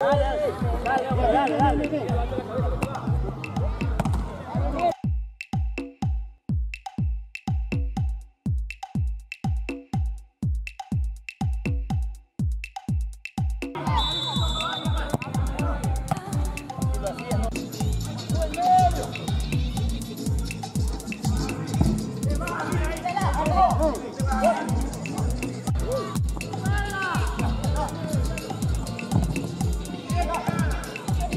dale, dale, dale.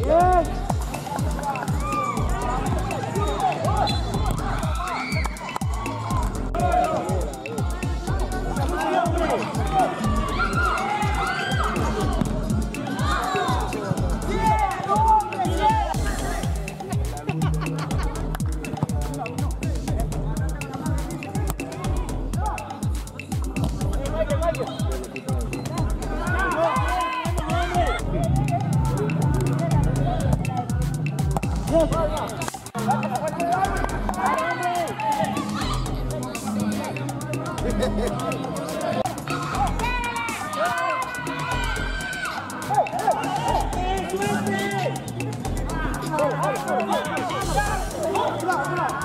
Yes. 자, 자, 자.